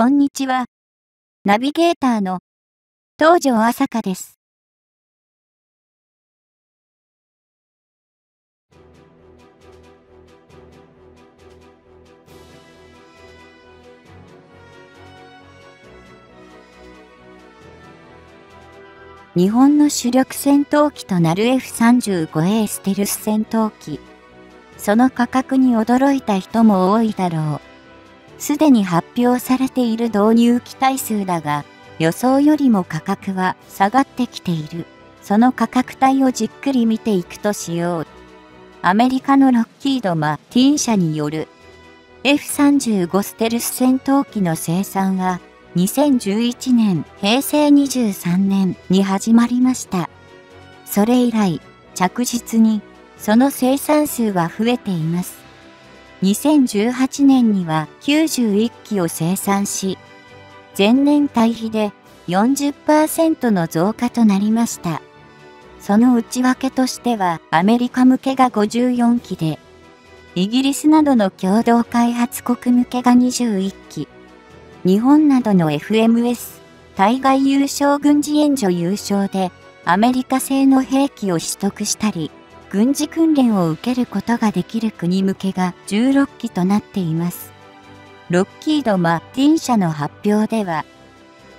こんにちは。ナビゲーターの東條朝香です。日本の主力戦闘機となる F35A ステルス戦闘機。その価格に驚いた人も多いだろう。すでに発表されている導入機体数だが、予想よりも価格は下がってきている。その価格帯をじっくり見ていくとしよう。アメリカのロッキード・マティン社による F35 ステルス戦闘機の生産は2011年、平成23年に始まりました。それ以来、着実にその生産数は増えています。2018年には91機を生産し、前年対比で40%の増加となりました。その内訳としてはアメリカ向けが54機で、イギリスなどの共同開発国向けが21機、日本などの FMS、対外優勝軍事援助優勝で、アメリカ製の兵器を取得したり、軍事訓練を受けることができる国向けが16機となっています。ロッキード・マッティン社の発表では、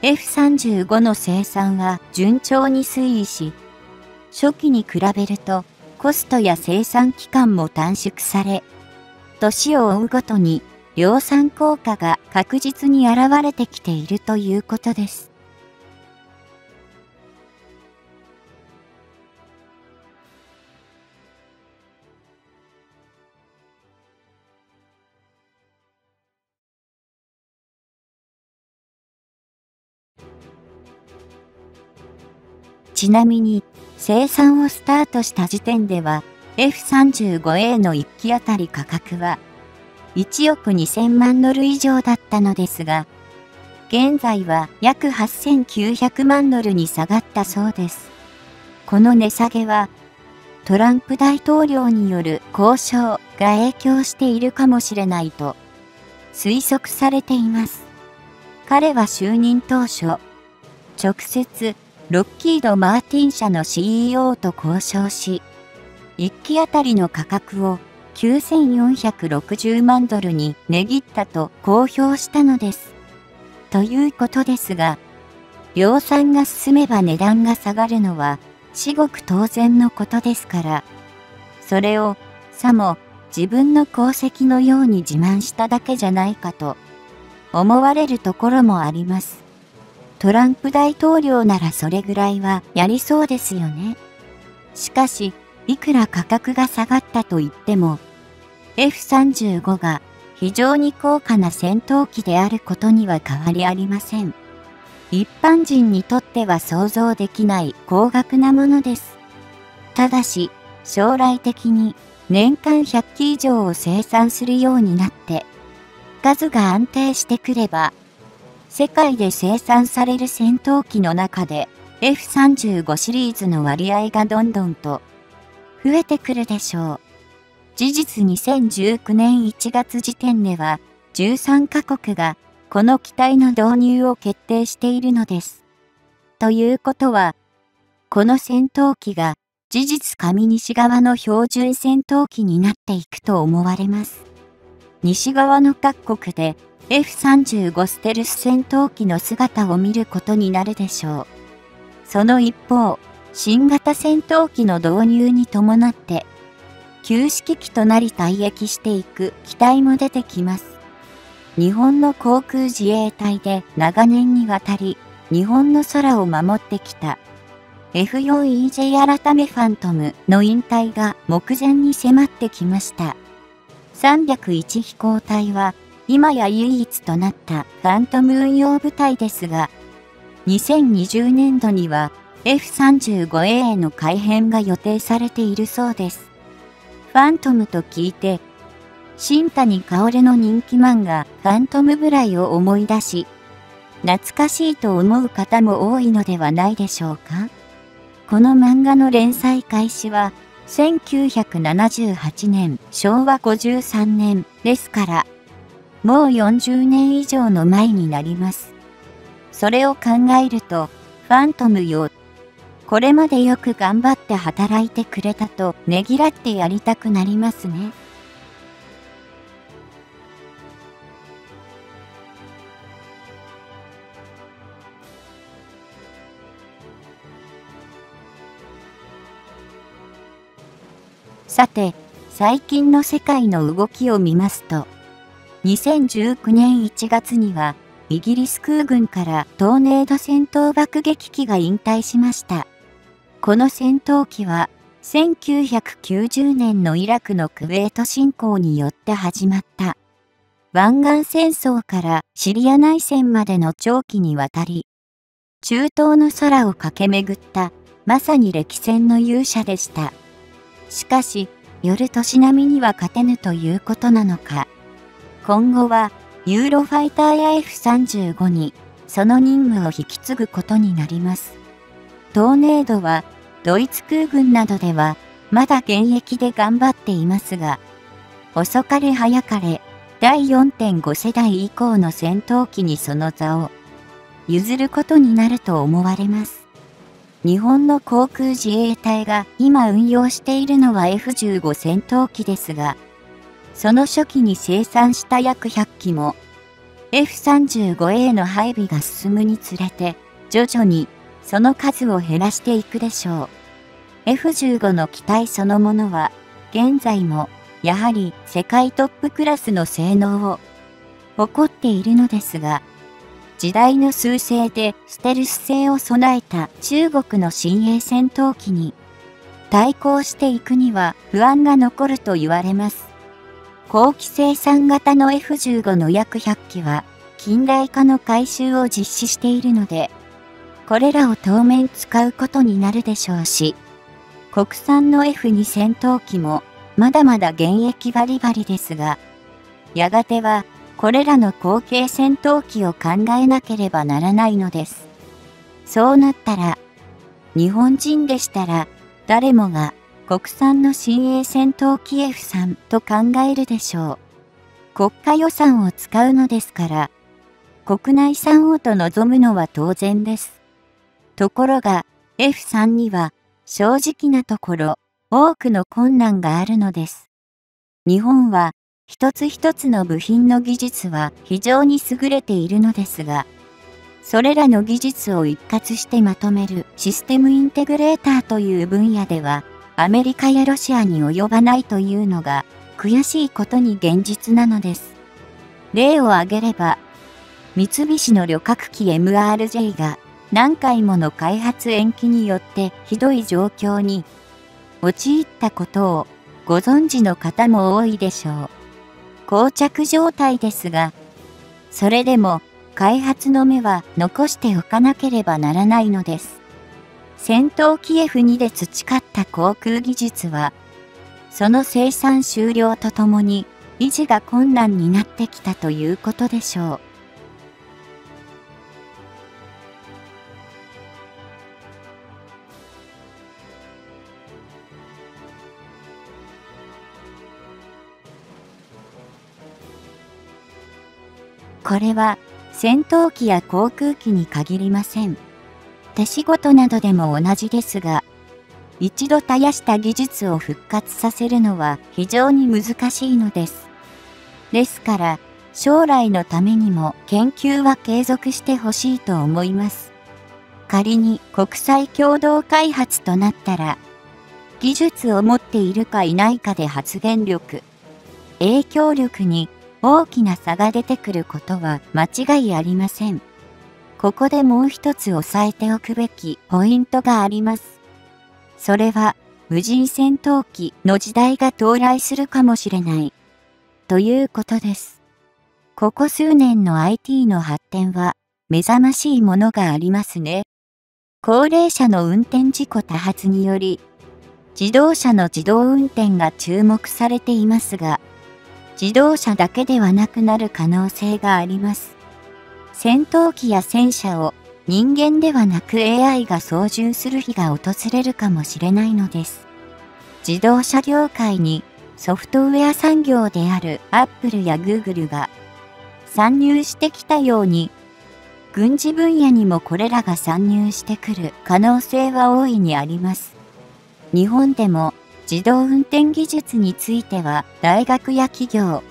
F35 の生産は順調に推移し、初期に比べるとコストや生産期間も短縮され、年を追うごとに量産効果が確実に現れてきているということです。ちなみに、生産をスタートした時点では、F35A の1機あたり価格は1億2000万ドル以上だったのですが、現在は約8900万ドルに下がったそうです。この値下げは、トランプ大統領による交渉が影響しているかもしれないと推測されています。彼は就任当初、直接ロッキード・マーティン社の CEO と交渉し、1機あたりの価格を9460万ドルに値切ったと公表したのです。ということですが、量産が進めば値段が下がるのは至極当然のことですから、それをさも自分の功績のように自慢しただけじゃないかと思われるところもあります。トランプ大統領ならそれぐらいはやりそうですよね。しかし、いくら価格が下がったと言っても、F35 が非常に高価な戦闘機であることには変わりありません。一般人にとっては想像できない高額なものです。ただし、将来的に年間100機以上を生産するようになって、数が安定してくれば、世界で生産される戦闘機の中で F35 シリーズの割合がどんどんと増えてくるでしょう。事実2019年1月時点では13カ国がこの機体の導入を決定しているのです。ということは、この戦闘機が事実上西側の標準戦闘機になっていくと思われます。西側の各国で F35 ステルス戦闘機の姿を見ることになるでしょう。その一方、新型戦闘機の導入に伴って旧式機となり退役していく機体も出てきます。日本の航空自衛隊で長年にわたり日本の空を守ってきた F4EJ 改めファントムの引退が目前に迫ってきました。301飛行隊は今や唯一となったファントム運用部隊ですが、2020年度には F35A への改編が予定されているそうです。ファントムと聞いて、新谷薫の人気漫画ファントムブライを思い出し、懐かしいと思う方も多いのではないでしょうかこの漫画の連載開始は1978年昭和53年ですから、もう40年以上の前になります。それを考えると、ファントムよ、これまでよく頑張って働いてくれたとねぎらってやりたくなりますね。さて、最近の世界の動きを見ますと、2019年1月には、イギリス空軍からトーネード戦闘爆撃機が引退しました。この戦闘機は、1990年のイラクのクウェート侵攻によって始まった。湾岸戦争からシリア内戦までの長期にわたり、中東の空を駆け巡った、まさに歴戦の勇者でした。しかし、夜年並みには勝てぬということなのか。今後はユーロファイターや F35 にその任務を引き継ぐことになります。トーネードはドイツ空軍などではまだ現役で頑張っていますが、遅かれ早かれ第4.5世代以降の戦闘機にその座を譲ることになると思われます。日本の航空自衛隊が今運用しているのは F15 戦闘機ですが、その初期に生産した約100機も F35A の配備が進むにつれて徐々にその数を減らしていくでしょう。F15 の機体そのものは現在もやはり世界トップクラスの性能を誇っているのですが、時代の趨勢でステルス性を備えた中国の新鋭戦闘機に対抗していくには不安が残ると言われます。後期生産型の F15 の約100機は、近代化の改修を実施しているので、これらを当面使うことになるでしょうし、国産の F2 戦闘機もまだまだ現役バリバリですが、やがてはこれらの後継戦闘機を考えなければならないのです。そうなったら、日本人でしたら誰もが国産の新鋭戦闘機 F3 と考えるでしょう。国家予算を使うのですから、国内産をと望むのは当然です。ところが F3 には正直なところ多くの困難があるのです。日本は一つ一つの部品の技術は非常に優れているのですが、それらの技術を一括してまとめるシステムインテグレーターという分野ではアメリカやロシアに及ばないというのが悔しいことに現実なのです。例を挙げれば、三菱の旅客機 MRJ が何回もの開発延期によってひどい状況に陥ったことをご存知の方も多いでしょう。膠着状態ですが、それでも開発の目は残しておかなければならないのです。戦闘機 F2 で培った航空技術は、その生産終了とともに維持が困難になってきたということでしょう。これは戦闘機や航空機に限りません。手仕事などでも同じですが、一度絶やした技術を復活させるのは非常に難しいのです。ですから、将来のためにも研究は継続してほしいと思います。仮に国際共同開発となったら、技術を持っているかいないかで発言力、影響力に大きな差が出てくることは間違いありません。ここでもう一つ押さえておくべきポイントがあります。それは、無人戦闘機の時代が到来するかもしれない。ということです。ここ数年の IT の発展は、目覚ましいものがありますね。高齢者の運転事故多発により、自動車の自動運転が注目されていますが、自動車だけではなくなる可能性があります。戦闘機や戦車を人間ではなく AI が操縦する日が訪れるかもしれないのです。自動車業界にソフトウェア産業である Apple や Google が参入してきたように、軍事分野にもこれらが参入してくる可能性は大いにあります。日本でも自動運転技術については大学や企業、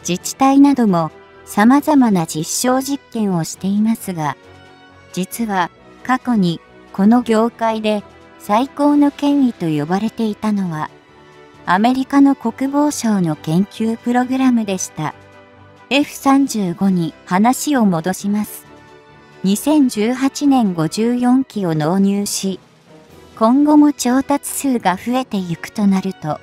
自治体なども様々な実証実験をしていますが、実は過去にこの業界で最高の権威と呼ばれていたのは、アメリカの国防省の研究プログラムでした。F35 に話を戻します。2018年54機を納入し、今後も調達数が増えていくとなると、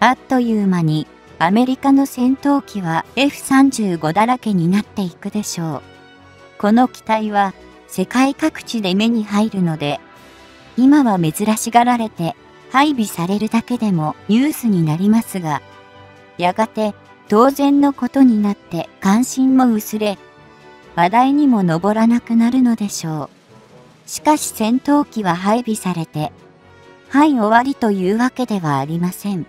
あっという間にアメリカの戦闘機は F35 だらけになっていくでしょう。この機体は世界各地で目に入るので、今は珍しがられて配備されるだけでもニュースになりますが、やがて当然のことになって関心も薄れ、話題にも上らなくなるのでしょう。しかし戦闘機は配備されて、はい終わりというわけではありません。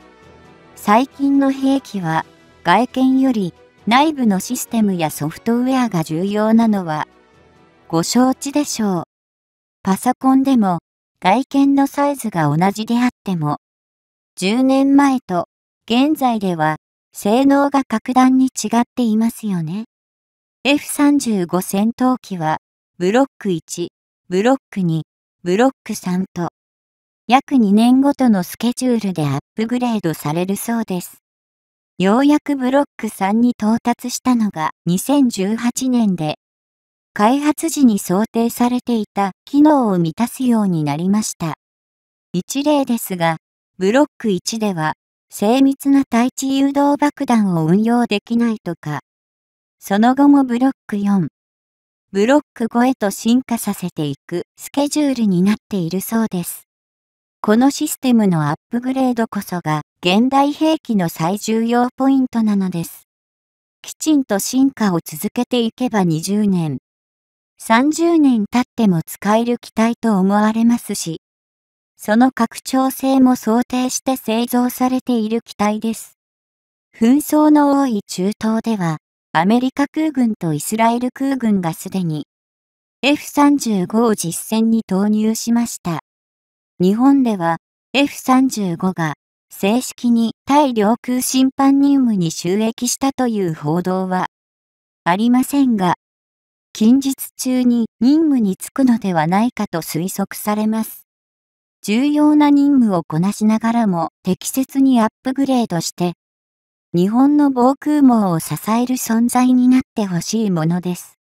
最近の兵器は外見より内部のシステムやソフトウェアが重要なのはご承知でしょう。パソコンでも外見のサイズが同じであっても10年前と現在では性能が格段に違っていますよね。F35 戦闘機はブロック1、ブロック2、ブロック3と、約2年ごとのスケジュールでアップグレードされるそうです。ようやくブロック3に到達したのが2018年で、開発時に想定されていた機能を満たすようになりました。一例ですが、ブロック1では精密な対地誘導爆弾を運用できないとか、その後もブロック4、ブロック5へと進化させていくスケジュールになっているそうです。このシステムのアップグレードこそが現代兵器の最重要ポイントなのです。きちんと進化を続けていけば20年、30年経っても使える機体と思われますし、その拡張性も想定して製造されている機体です。紛争の多い中東では、アメリカ空軍とイスラエル空軍がすでに F35 を実戦に投入しました。日本では F35 が正式に対領空侵犯任務に収益したという報道はありませんが、近日中に任務に就くのではないかと推測されます。重要な任務をこなしながらも適切にアップグレードして日本の防空網を支える存在になってほしいものです。